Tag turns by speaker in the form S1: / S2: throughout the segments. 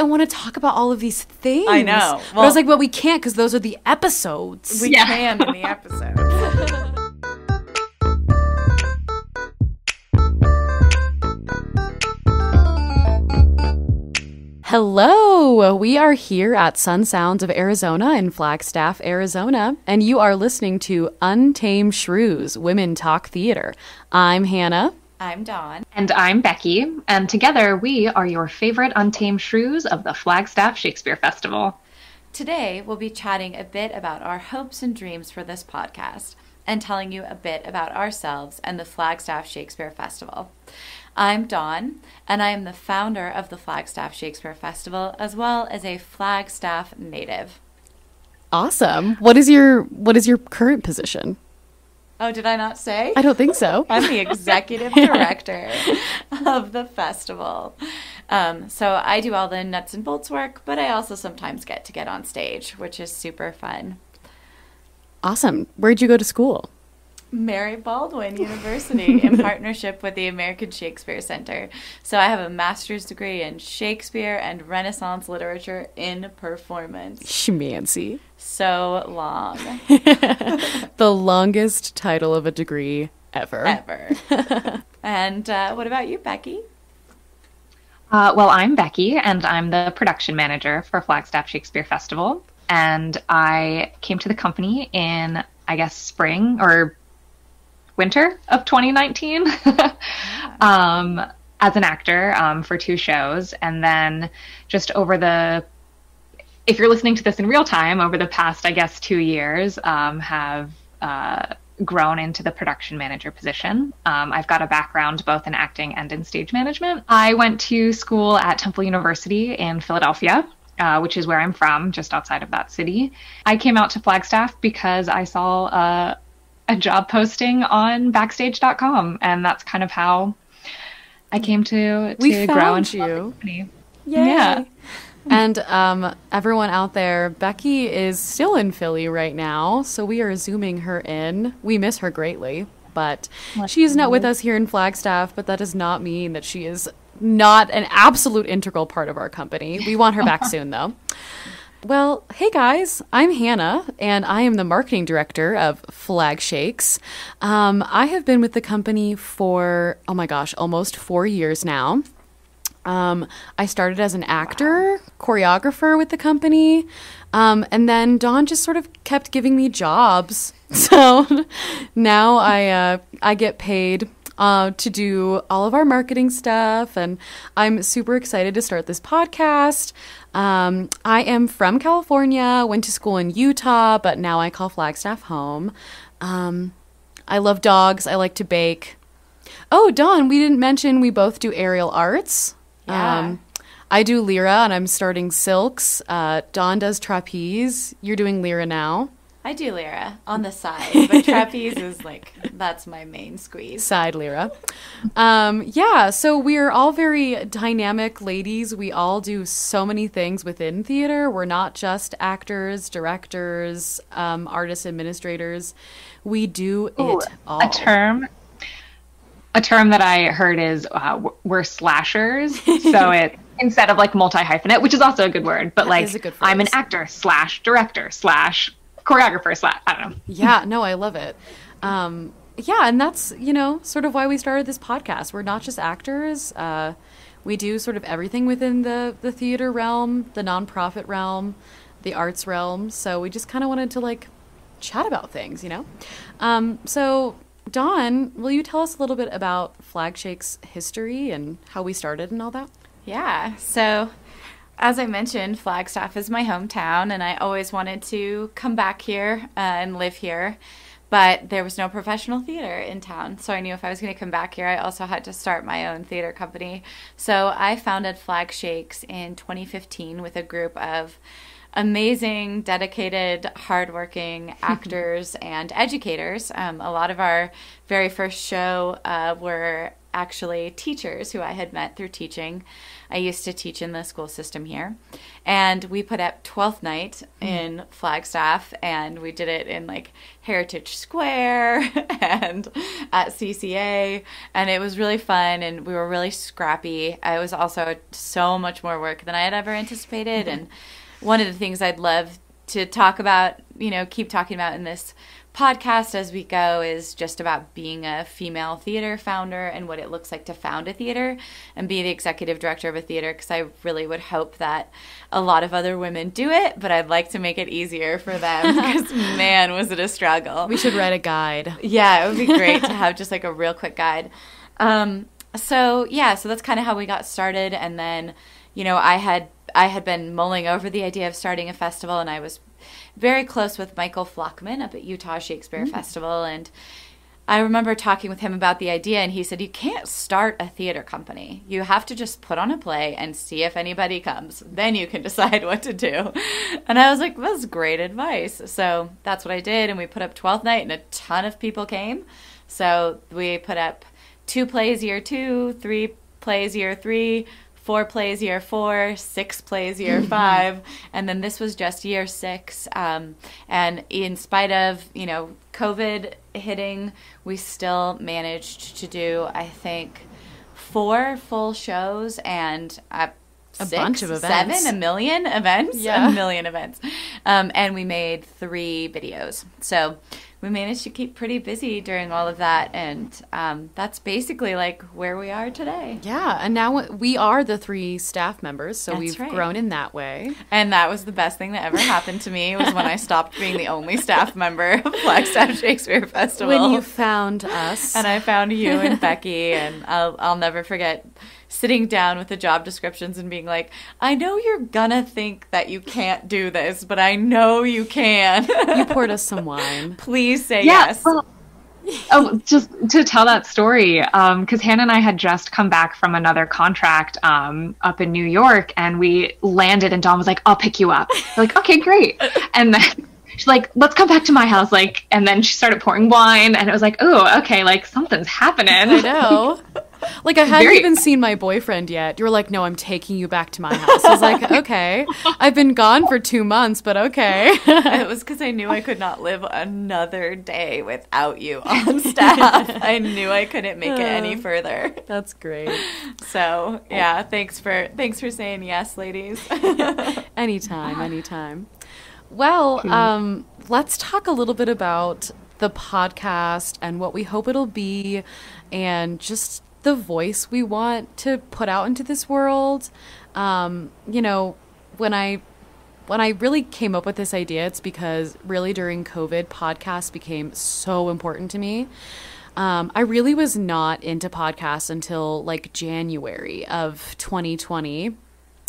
S1: I want to talk about all of these things.
S2: I know.
S1: but I was like, well, we can't because those are the episodes.
S2: We
S3: Yeah.
S2: can in the episode.
S1: Hello, we are here at Sun Sounds of Arizona in Flagstaff, Arizona, and you are listening to Untamed Shrews Women Talk Theater. I'm Hannah.
S2: I'm Dawn.
S3: And I'm Becki, and together we are your favorite untamed shrews of the Flagstaff Shakespeare Festival.
S2: Today, we'll be chatting a bit about our hopes and dreams for this podcast and telling you a bit about ourselves and the Flagstaff Shakespeare Festival. I'm Dawn, and I am the founder of the Flagstaff Shakespeare Festival as well as a Flagstaff native.
S1: Awesome. What is your what is your current position?
S2: Oh, did I not say?
S1: I don't think so.
S2: I'm the executive director of the festival. Um, so I do all the nuts and bolts work, but I also sometimes get to get on stage, which is super fun.
S1: Awesome. Where'd you go to school?
S2: Mary Baldwin University in partnership with the American Shakespeare Center. So I have a master's degree in Shakespeare and Renaissance literature in performance.
S1: Schmancy.
S2: So long,
S1: the longest title of a degree ever.
S2: ever. and uh, what about you, Becki?
S3: Uh, well, I'm Becki, and I'm the production manager for Flagstaff Shakespeare Festival. And I came to the company in, I guess, spring or winter of 2019 um, as an actor um, for two shows. And then just over the, if you're listening to this in real time, over the past, I guess, two years, um, have uh, grown into the production manager position. Um, I've got a background both in acting and in stage management. I went to school at Temple University in Philadelphia. Uh, which is where I'm from, just outside of that city. I came out to Flagstaff because I saw uh, a job posting on Backstage.com, and that's kind of how I came to to
S1: We
S3: grow into
S1: you.
S3: Yeah.
S1: And um, everyone out there, Becki is still in Philly right now, so we are zooming her in. We miss her greatly, but she is not with us here in Flagstaff, but that does not mean that she is not an absolute integral part of our company. We want her back soon, though. Well, hey guys, I'm Hannah, and I am the marketing director of Flag Shakes. Um, I have been with the company for, oh my gosh, almost four years now. Um, I started as an actor, choreographer with the company, um, and then Dawn just sort of kept giving me jobs. So now I uh, I get paid uh, to do all of our marketing stuff, and I'm super excited to start this podcast. Um, I am from California, went to school in Utah, but now I call Flagstaff home. Um, I love dogs. I like to bake. Oh, Dawn, we didn't mention we both do aerial arts.
S2: Yeah.
S1: I do Lyra and I'm starting Silks. Uh, Dawn does trapeze. You're doing Lyra now.
S2: I do Lyra on the side, but trapeze is like, that's my main squeeze.
S1: Side Lyra. Um, yeah, so we're all very dynamic ladies. We all do so many things within theater. We're not just actors, directors, um, artists, administrators. We do it
S3: Ooh,
S1: all.
S3: A term, a term that I heard is uh, we're slashers. so it instead of like multi hyphenate, which is also a good word, but like
S1: good
S3: I'm an actor slash director slash choreographer slash I don't know.
S1: Yeah, no, I love it. Um, yeah, and that's you know sort of why we started this podcast. We're not just actors. Uh, we do sort of everything within the the theater realm, the nonprofit realm, the arts realm. So we just kind of wanted to like chat about things, you know. Um, so Dawn, will you tell us a little bit about Flag Shake's history and how we started and all that?
S2: Yeah. So, as I mentioned, Flagstaff is my hometown, and I always wanted to come back here uh, and live here. But there was no professional theater in town. So I knew if I was going to come back here, I also had to start my own theater company. So I founded Flag Shakes in 2015 with a group of amazing, dedicated, hardworking actors and educators. Um, a lot of our very first show uh, were actually teachers who I had met through teaching. I used to teach in the school system here. And we put up 12th night mm. in Flagstaff, and we did it in like Heritage Square and at CCA. And it was really fun, and we were really scrappy. It was also so much more work than I had ever anticipated. Mm-hmm. And one of the things I'd love to talk about, you know, keep talking about in this podcast as we go is just about being a female theater founder and what it looks like to found a theater and be the executive director of a theater because I really would hope that a lot of other women do it, but I'd like to make it easier for them because man, was it a struggle.
S1: We should write a guide.
S2: Yeah, it would be great to have just like a real quick guide. Um, so yeah, so that's kind of how we got started and then, you know, I had I had been mulling over the idea of starting a festival and I was very close with Michael Flachmann up at Utah Shakespeare mm-hmm. Festival. And I remember talking with him about the idea, and he said, You can't start a theater company. You have to just put on a play and see if anybody comes. Then you can decide what to do. And I was like, That's great advice. So that's what I did. And we put up 12th night, and a ton of people came. So we put up two plays year two, three plays year three, four plays year four, six plays year five, and then this was just year six. Um, and in spite of you know COVID hitting, we still managed to do I think four full shows and. Uh,
S1: a six, bunch of events.
S2: Seven, a million events, yeah. a million events. Um, and we made three videos. So we managed to keep pretty busy during all of that and um, that's basically like where we are today.
S1: Yeah and now we are the three staff members so that's we've right. grown in that way.
S2: And that was the best thing that ever happened to me was when i stopped being the only staff member of flagstaff shakespeare festival.
S1: When you found us.
S2: And i found you and becki and i'll, I'll never forget sitting down with the job descriptions and being like, I know you're gonna think that you can't do this, but I know you can.
S1: you poured us some wine.
S2: Please say yeah, yes. Well,
S3: oh, just to tell that story, because um, Hannah and I had just come back from another contract um, up in New York, and we landed, and Dawn was like, "I'll pick you up." We're like, okay, great. And then she's like, "Let's come back to my house." Like, and then she started pouring wine, and it was like, "Oh, okay, like something's happening."
S1: I know. Like I hadn't Very- even seen my boyfriend yet. You were like, "No, I'm taking you back to my house." I was like, "Okay, I've been gone for two months, but okay."
S2: it was because I knew I could not live another day without you on staff. I knew I couldn't make it any further.
S1: That's great.
S2: So yeah, thanks for thanks for saying yes, ladies.
S1: anytime, anytime. Well, um, let's talk a little bit about the podcast and what we hope it'll be, and just the voice we want to put out into this world. Um, you know, when I when I really came up with this idea, it's because really during COVID, podcasts became so important to me. Um, I really was not into podcasts until like January of 2020.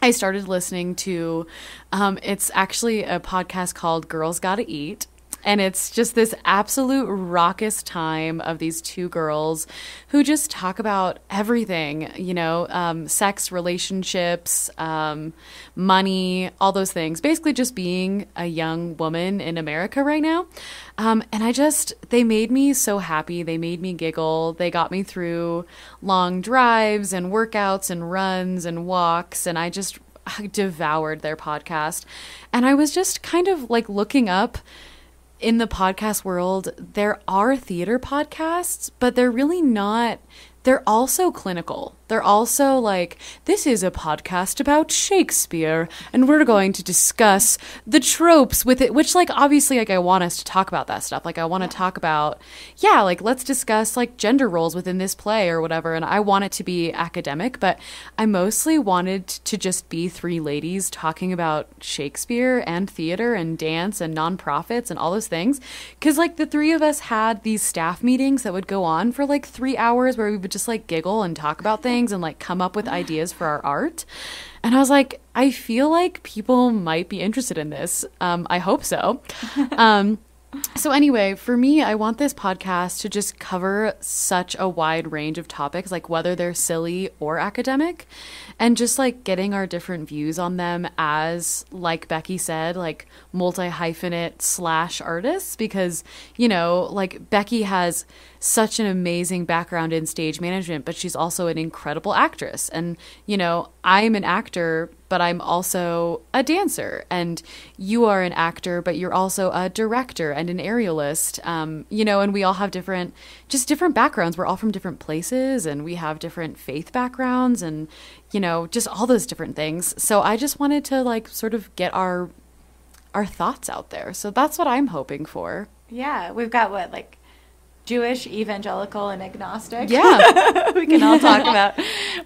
S1: I started listening to, um, it's actually a podcast called Girls Gotta Eat and it's just this absolute raucous time of these two girls who just talk about everything, you know, um, sex, relationships, um, money, all those things. Basically, just being a young woman in America right now. Um, and I just, they made me so happy. They made me giggle. They got me through long drives and workouts and runs and walks. And I just I devoured their podcast. And I was just kind of like looking up in the podcast world, there are theater podcasts, but they're really not, they're also clinical. They're also like, this is a podcast about Shakespeare, and we're going to discuss the tropes with it, which, like, obviously, like, I want us to talk about that stuff. Like, I want to yeah. talk about, yeah, like, let's discuss, like, gender roles within this play or whatever. And I want it to be academic, but I mostly wanted to just be three ladies talking about Shakespeare and theater and dance and nonprofits and all those things. Cause, like, the three of us had these staff meetings that would go on for like three hours where we would just, like, giggle and talk about things and like come up with ideas for our art. And I was like, I feel like people might be interested in this. Um, I hope so. um, so anyway, for me, I want this podcast to just cover such a wide range of topics, like whether they're silly or academic, and just like getting our different views on them as, like Becki said, like multi hyphenate slash artists, because you know, like Becki has such an amazing background in stage management, but she's also an incredible actress. And, you know, I'm an actor, but I'm also a dancer. And you are an actor, but you're also a director and an aerialist. Um, you know, and we all have different, just different backgrounds. We're all from different places and we have different faith backgrounds and, you know, just all those different things. So I just wanted to like sort of get our our thoughts out there. So that's what I'm hoping for.
S2: Yeah, we've got what like Jewish, evangelical, and agnostic.
S1: Yeah,
S2: we can all talk about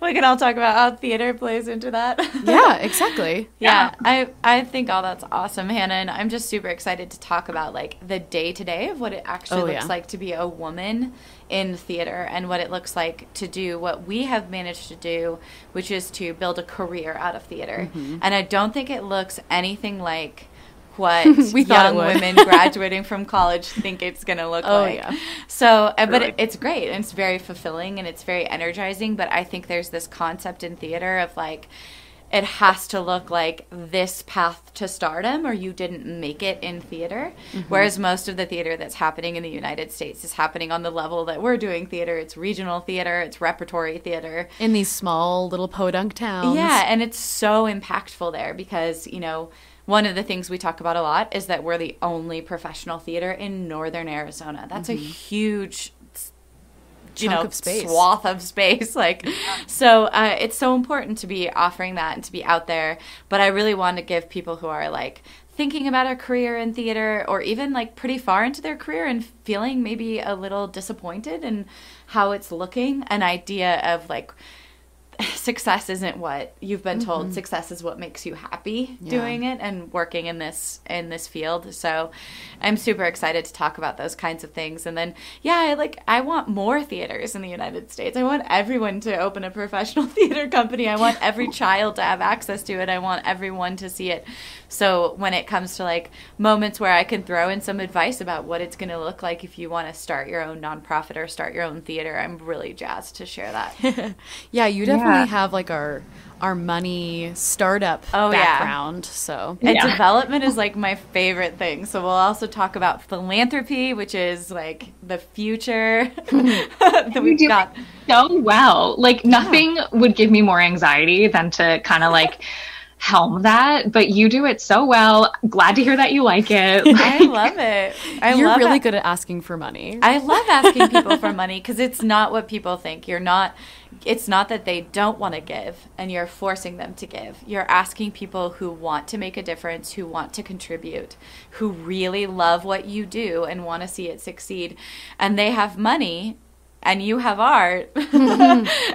S2: we can all talk about how theater plays into that.
S1: yeah, exactly.
S2: Yeah, I I think all that's awesome, Hannah, and I'm just super excited to talk about like the day to day of what it actually
S1: Oh,
S2: looks
S1: yeah.
S2: like to be a woman in theater and what it looks like to do what we have managed to do, which is to build a career out of theater.
S1: Mm-hmm.
S2: And I don't think it looks anything like what
S1: We thought
S2: young women graduating from college think it's going to look
S1: Oh,
S2: like.
S1: yeah.
S2: So, uh, but it, it's great and it's very fulfilling and it's very energizing. But I think there's this concept in theater of like, it has to look like this path to stardom or you didn't make it in theater.
S1: Mm-hmm.
S2: Whereas most of the theater that's happening in the United States is happening on the level that we're doing theater. It's regional theater, it's repertory theater.
S1: In these small little podunk towns.
S2: Yeah, and it's so impactful there because, you know, one of the things we talk about a lot is that we're the only professional theater in northern Arizona. That's a huge you
S1: Mm-hmm.
S2: Know
S1: of space.
S2: swath of space like so uh, it's so important to be offering that and to be out there but i really want to give people who are like thinking about a career in theater or even like pretty far into their career and feeling maybe a little disappointed in how it's looking an idea of like success isn't what you've been told. Success is what makes you happy
S1: Mm-hmm. Yeah.
S2: doing it and working in this in this field. So i'm super excited to talk about those kinds of things. And then yeah I like i want more theaters in the united states. I want everyone to open a professional theater company. I want every child to have access to it. I want everyone to see it. So when it comes to like moments where i can throw in some advice about what it's going to look like if you want to start your own nonprofit or start your own theater i'm really jazzed to share that.
S1: Yeah, you definitely
S3: Yeah.
S1: Have like our our money startup
S2: Oh, yeah.
S1: background. So
S2: And
S3: Yeah.
S2: development is like my favorite thing. So we'll also talk about philanthropy, which is like the future that we've
S3: do
S2: got.
S3: it so well. Like nothing would give me more anxiety than to kind of like helm that, but you do it so well. Glad to hear that you like it.
S2: I love it. I
S1: you're
S2: love
S1: really
S2: it.
S1: good at asking for money.
S2: I love asking people for money because it's not what people think. You're not. It's not that they don't want to give and you're forcing them to give. You're asking people who want to make a difference, who want to contribute, who really love what you do and want to see it succeed. And they have money and you have art.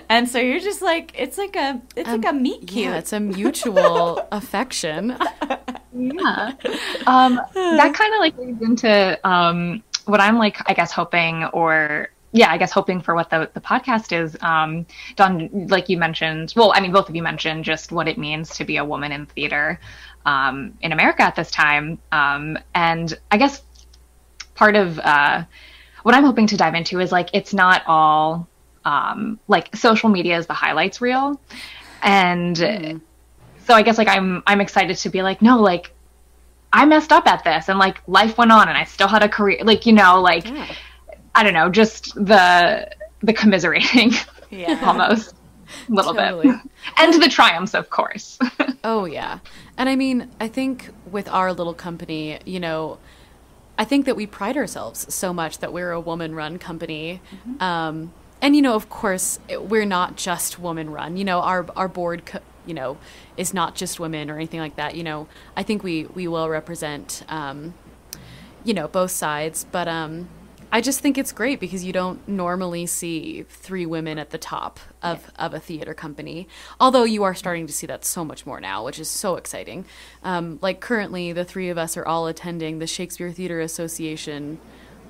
S2: and so you're just like it's like a it's like a meet cute.
S1: Yeah, it's a mutual affection.
S3: yeah. Um, that kind of like leads into um, what I'm like, I guess, hoping or yeah, I guess hoping for what the, the podcast is. Um, Dawn, like you mentioned, well, I mean, both of you mentioned just what it means to be a woman in theater um, in America at this time. Um, and I guess part of uh, what I'm hoping to dive into is like, it's not all um, like social media is the highlights reel. And so I guess like I'm I'm excited to be like no like I messed up at this and like life went on and I still had a career like you know like
S1: Yeah.
S3: I don't know just the the commiserating
S2: Yeah.
S3: almost a little
S1: Totally.
S3: bit and the triumphs of course
S1: Oh yeah. And I mean, I think with our little company, you know, I think that we pride ourselves so much that we're a woman-run company. Um, and you know, of course, we're not just woman-run. You know, our our board, co- you know, is not just women or anything like that. You know, I think we we will represent, um, you know, both sides. But um, I just think it's great because you don't normally see three women at the top of, of a theater company. Although you are starting to see that so much more now, which is so exciting. Um, like currently, the three of us are all attending the Shakespeare Theater Association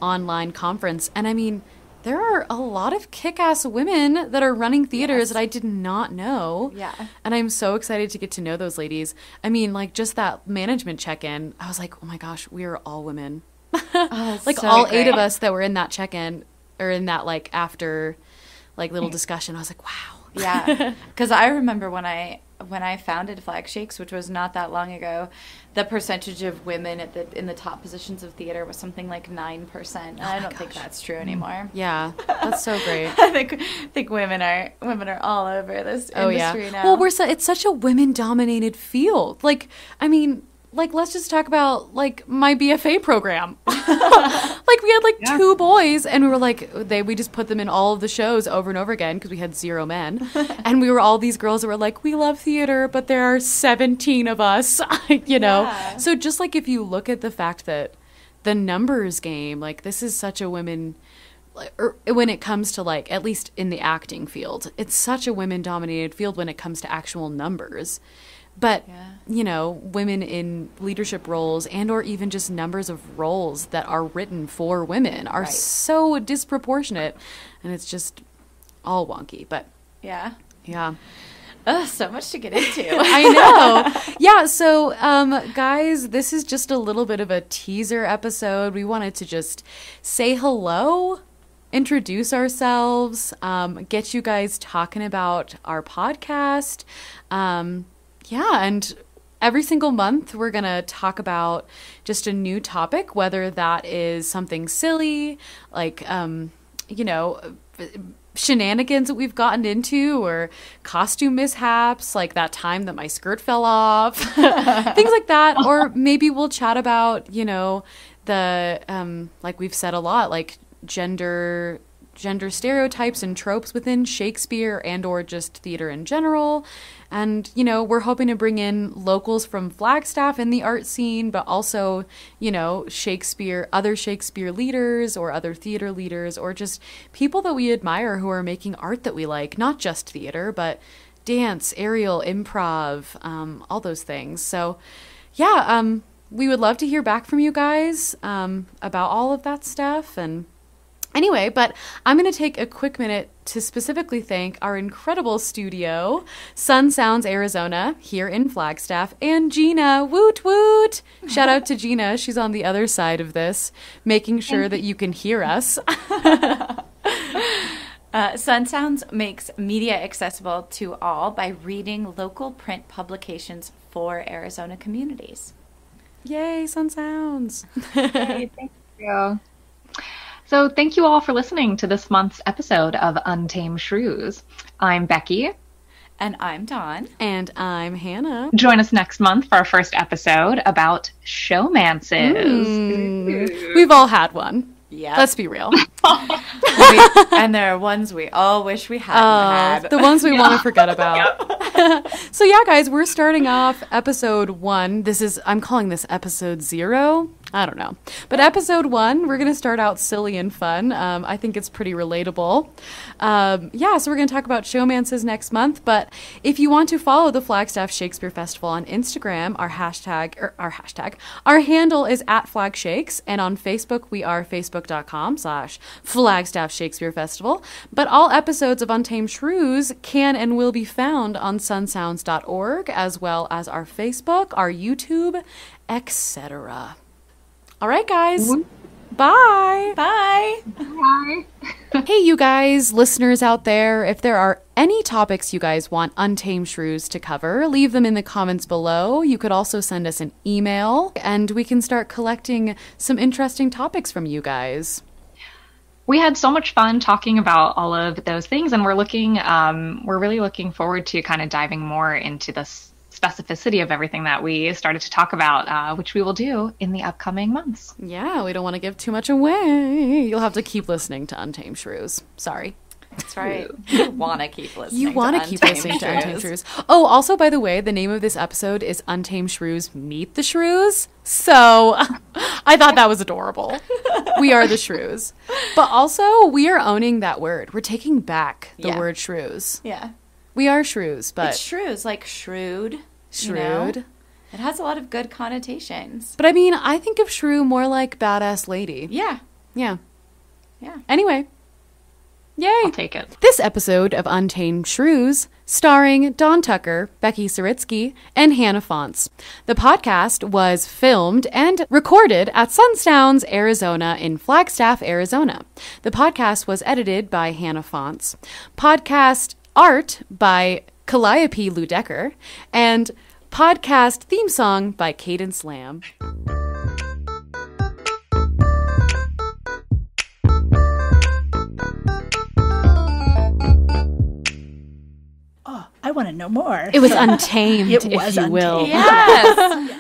S1: online conference. And I mean, there are a lot of kick ass women that are running theaters
S2: Yes.
S1: that I did not know.
S2: Yeah.
S1: And I'm so excited to get to know those ladies. I mean, like just that management check in, I was like, oh my gosh, we are all women.
S2: Oh,
S1: like
S2: so
S1: all eight of us that were in that check-in or in that like after like little discussion. I was like, wow.
S2: Yeah, because I remember when I when I founded Flag Shakes, which was not that long ago, the percentage of women at the in the top positions of theater was something like nine percent. Oh and I don't think that's true anymore. Mm.
S1: Yeah, that's so great.
S2: I think I think women are women are all over this
S1: Oh yeah.
S2: industry now.
S1: Well, we're su- it's such a women-dominated field. Like, I mean, like let's just talk about like my BFA program. like we had like
S3: Yeah.
S1: two boys, and we were like they we just put them in all of the shows over and over again because we had zero men, and we were all these girls that were like we love theater, but there are seventeen of us, you know.
S2: Yeah.
S1: So just like if you look at the fact that the numbers game, like this is such a women or er, when it comes to like at least in the acting field it's such a women dominated field when it comes to actual numbers but
S2: Yeah.
S1: you know women in leadership roles and or even just numbers of roles that are written for women are
S2: Right.
S1: so disproportionate and it's just all wonky but
S2: yeah.
S1: yeah
S2: Ugh, so much to get into.
S1: I know. Yeah, so um guys, this is just a little bit of a teaser episode. We wanted to just say hello, introduce ourselves, um, get you guys talking about our podcast. Um yeah, and every single month we're going to talk about just a new topic, whether that is something silly, like um you know, shenanigans that we've gotten into or costume mishaps like that time that my skirt fell off things like that. Or maybe we'll chat about you know the um like we've said a lot like gender gender stereotypes and tropes within Shakespeare and or just theater in general. And you know we're hoping to bring in locals from Flagstaff in the art scene but also you know Shakespeare other Shakespeare leaders or other theater leaders or just people that we admire who are making art that we like not just theater but dance aerial improv um, all those things. So yeah um, we would love to hear back from you guys um, about all of that stuff and Anyway, but I'm going to take a quick minute to specifically thank our incredible studio, Sun Sounds Arizona, here in Flagstaff, and Gina. Woot woot! Shout out to Gina. She's on the other side of this, making sure that you can hear us.
S2: Uh, Sun Sounds makes media accessible to all by reading local print publications for Arizona communities.
S1: Yay, Sun Sounds.
S3: Hey, thank you. So, thank you all for listening to this month's episode of Untamed Shrews. I'm Becki.
S2: And I'm Dawn.
S1: and I'm Hannah.
S3: Join us next month for our first episode about showmances.
S1: Mm, we've all had one.
S2: Yeah.
S1: Let's be real.
S2: and there are ones we all wish we hadn't
S1: Uh,
S2: had.
S1: the ones we want to forget about. so yeah, guys, we're starting off episode one. This is I'm calling this episode zero. I don't know, but episode one, we're gonna start out silly and fun. Um, I think it's pretty relatable. Um, yeah, so we're gonna talk about showmances next month. But if you want to follow the Flagstaff Shakespeare Festival on Instagram, our hashtag or our hashtag, our handle is at Flag Shakes, and on Facebook we are facebook.com/slash Flagstaff Shakespeare Festival. But all episodes of Untamed Shrews can and will be found on sunsounds.org, as well as our Facebook, our YouTube, etc. All right, guys. Bye.
S2: Bye.
S3: Bye.
S1: Hey, you guys, listeners out there, if there are any topics you guys want Untamed Shrews to cover, leave them in the comments below. You could also send us an email, and we can start collecting some interesting topics from you guys.
S3: We had so much fun talking about all of those things and we're looking um, we're really looking forward to kind of diving more into the specificity of everything that we started to talk about uh, which we will do in the upcoming months
S1: Yeah, we don't want to give too much away. You'll have to keep listening to Untamed Shrews. Sorry.
S2: That's right. You want to keep listening.
S1: You want to keep listening to Untamed Shrews. Oh, also, by the way, the name of this episode is Untamed Shrews Meet the Shrews. So I thought that was adorable. we are the shrews. But also, we are owning that word. We're taking back the
S2: Yeah.
S1: word shrews.
S2: Yeah.
S1: We are shrews, but
S2: It's shrews, like shrewd. you
S1: shrewd.
S2: know? It has a lot of good connotations.
S1: But I mean, I think of shrew more like badass lady.
S2: Yeah.
S1: Yeah.
S2: Yeah.
S1: Anyway, Yay!
S3: I'll take it.
S1: This episode of Untamed Shrews, starring Dawn Tucker, Becki Zaritsky, and Hannah Fontes. The podcast was filmed and recorded at Sun Sounds, Arizona, in Flagstaff, Arizona. The podcast was edited by Hannah Fontes. Podcast art by Calliope Luedeker, and podcast theme song by Cadence Lamb.
S4: Want to know more.
S1: It was untamed,
S4: It
S1: if
S4: was
S1: you will.
S4: untamed.
S2: Yes.